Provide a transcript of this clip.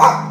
Ah!